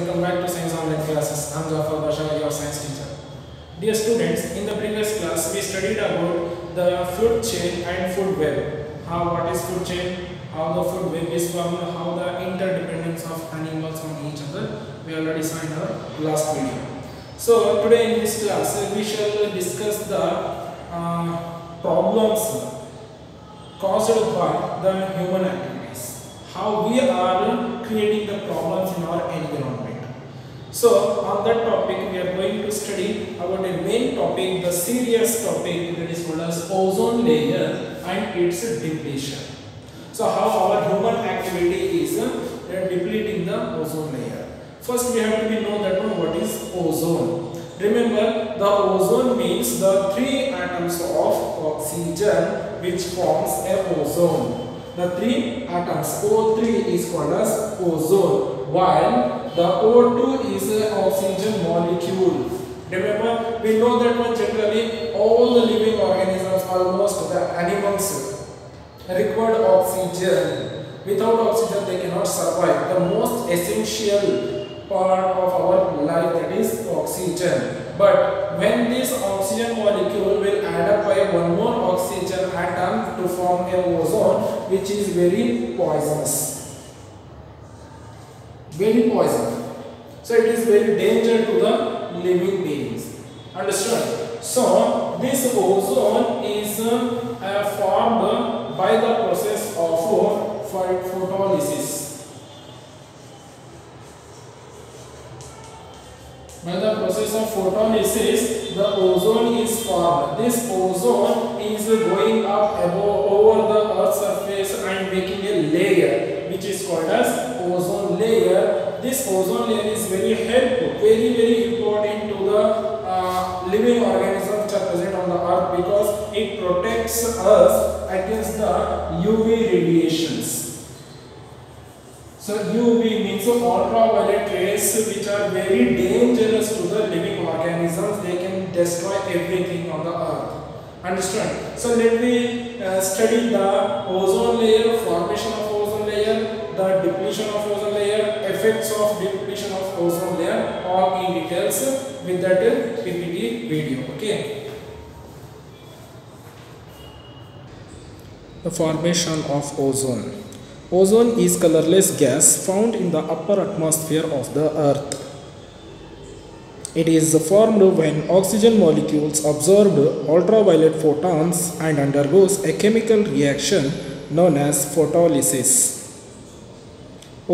welcome back to Science Online classes. I'm Jafar Basha, your science teacher. Dear students, in the previous class we studied about the food chain and food web. How what is food chain, how the food web is formed, how the interdependence of animals on each other. We already saw in our last video. So today in this class we shall discuss the uh, problems caused by the human activities. How we are creating the problems in our environment. So on that topic we are going to study about a main topic, the serious topic that is called as ozone layer and its depletion. So how our human activity is uh, depleting the ozone layer. First we have to be know that one what is ozone. Remember the ozone means the three atoms of oxygen which forms a ozone. The three atoms O3 is called as ozone while the O2 is an oxygen molecule. Remember we know that one generally all the living organisms almost the animals require oxygen. Without oxygen they cannot survive. The most essential part of our life that is oxygen. But when this oxygen molecule will add up by one more oxygen atom to form a ozone which is very poisonous. Very poison. So it is very danger to the living beings. Understand? So this ozone is uh, formed by the process of uh, photolysis. By the process of photolysis, the ozone is formed. This ozone is going up above over the earth's surface and making a layer which is called as ozone layer. This ozone layer is very helpful, very very important to the uh, living organisms which are present on the earth because it protects us against the UV radiations. So UV means ultraviolet rays which are very dangerous to the living organisms. They can destroy everything on the earth. Understand? So let me uh, study the ozone layer, formation of ozone layer, the depletion of ozone effects of depletion of ozone layer all in details with that PPT video. Okay. The formation of ozone. Ozone is colorless gas found in the upper atmosphere of the earth. It is formed when oxygen molecules absorb ultraviolet photons and undergoes a chemical reaction known as photolysis.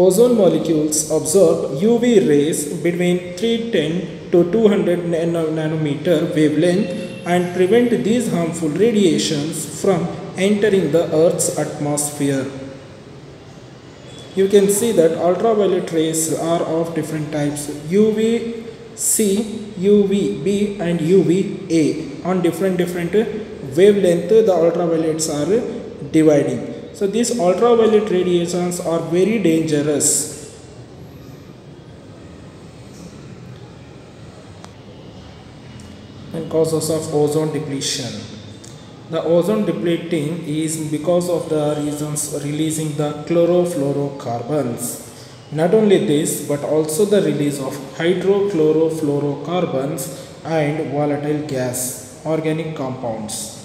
Ozone molecules absorb UV rays between 310 to 200 nanometer wavelength and prevent these harmful radiations from entering the Earth's atmosphere you can see that ultraviolet rays are of different types UVC, UVB and UVA on different different wavelength the ultraviolets are dividing. So these ultraviolet radiations are very dangerous. and causes of ozone depletion. The ozone depleting is because of the reasons releasing the chlorofluorocarbons. Not only this, but also the release of hydrochlorofluorocarbons and volatile gas, organic compounds.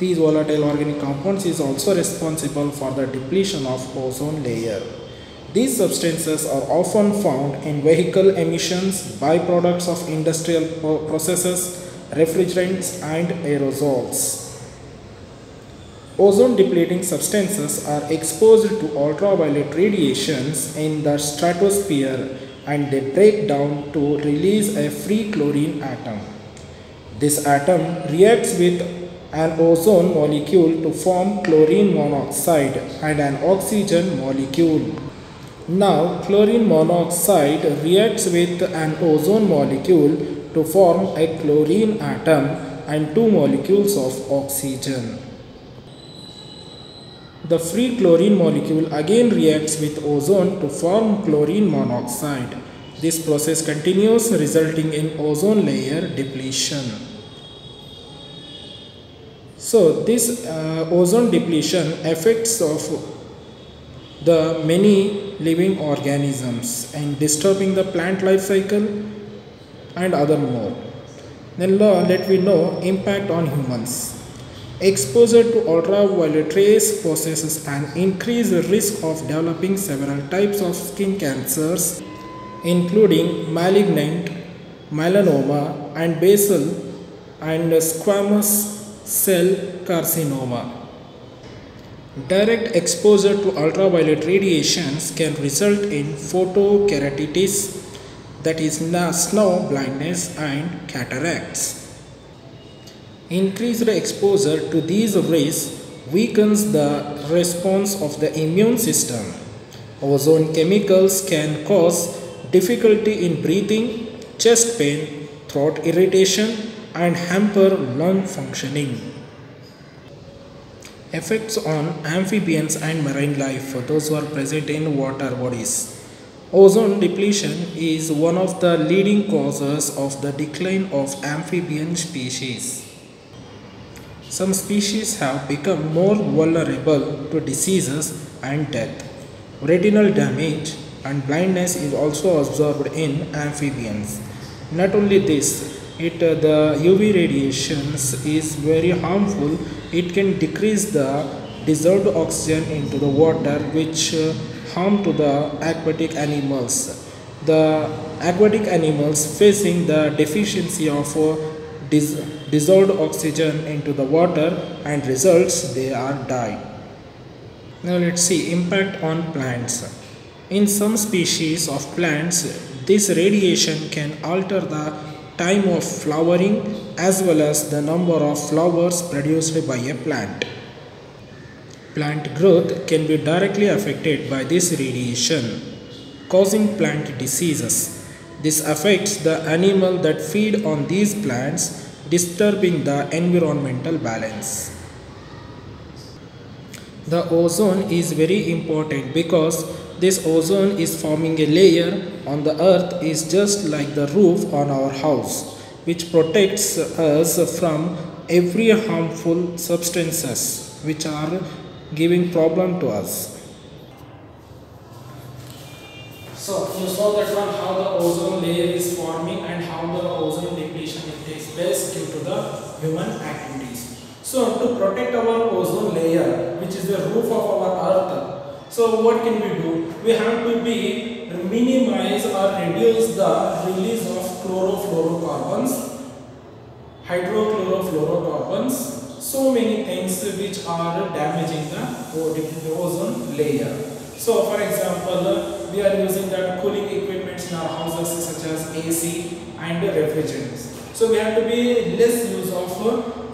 These volatile organic compounds is also responsible for the depletion of ozone layer. These substances are often found in vehicle emissions, byproducts of industrial processes, refrigerants and aerosols. Ozone depleting substances are exposed to ultraviolet radiations in the stratosphere and they break down to release a free chlorine atom. This atom reacts with an ozone molecule to form chlorine monoxide and an oxygen molecule. Now chlorine monoxide reacts with an ozone molecule to form a chlorine atom and two molecules of oxygen. The free chlorine molecule again reacts with ozone to form chlorine monoxide. This process continues resulting in ozone layer depletion. So this uh, ozone depletion affects of the many living organisms and disturbing the plant life cycle and other more. Then let we know impact on humans. Exposure to ultraviolet rays possesses an increased risk of developing several types of skin cancers including malignant, melanoma and basal and squamous cell carcinoma. Direct exposure to ultraviolet radiations can result in photokeratitis that is snow blindness and cataracts. Increased exposure to these rays weakens the response of the immune system. Ozone chemicals can cause difficulty in breathing, chest pain, throat irritation and hamper lung functioning. Effects on amphibians and marine life for those who are present in water bodies. Ozone depletion is one of the leading causes of the decline of amphibian species. Some species have become more vulnerable to diseases and death. Retinal damage and blindness is also observed in amphibians. Not only this, it uh, the UV radiations is very harmful. It can decrease the dissolved oxygen into the water which uh, harm to the aquatic animals. The aquatic animals facing the deficiency of uh, dis dissolved oxygen into the water and results they are died. Now let's see impact on plants. In some species of plants, this radiation can alter the time of flowering as well as the number of flowers produced by a plant. Plant growth can be directly affected by this radiation, causing plant diseases. This affects the animal that feed on these plants, disturbing the environmental balance. The ozone is very important because this ozone is forming a layer on the earth is just like the roof on our house which protects us from every harmful substances which are giving problem to us. So you saw that one how the ozone layer is forming and how the ozone depletion takes place due to the human activities. So to protect our ozone layer which is the roof of our earth, so what can we do? We have to be minimize or reduce the release of chlorofluorocarbons, hydrochlorofluorocarbons, so many things which are damaging the ozone layer. So for example, we are using that cooling equipment in our houses such as AC and refrigerants. So we have to be less use of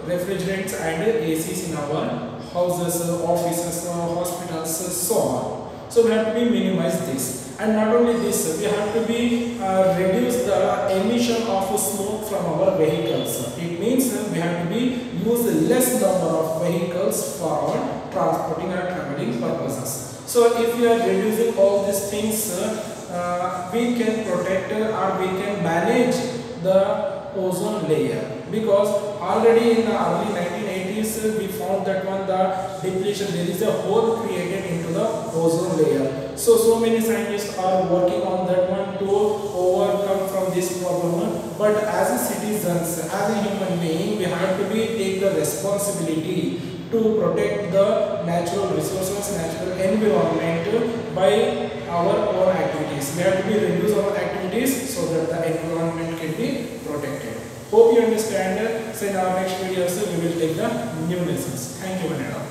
refrigerants and ACs in our houses, offices, hospitals, so on. So we have to be minimize this. And not only this, we have to be uh, reduce the emission of smoke from our vehicles. It means we have to be use less number of vehicles for our transporting and traveling purposes. So if we are reducing all these things, uh, we can protect or we can manage the ozone layer because already in the early 1980s we found that one the depletion there is a hole created into the ozone layer. So so many scientists are working on that one to overcome from this problem. But as a citizens, as a human being, we have to be take the responsibility to protect the natural resources, natural environment by our own activities. We have to be reduce our activities so that the environment can be protected. Hope you understand. So in our next video videos we will take the new lessons. Thank you, Vanessa.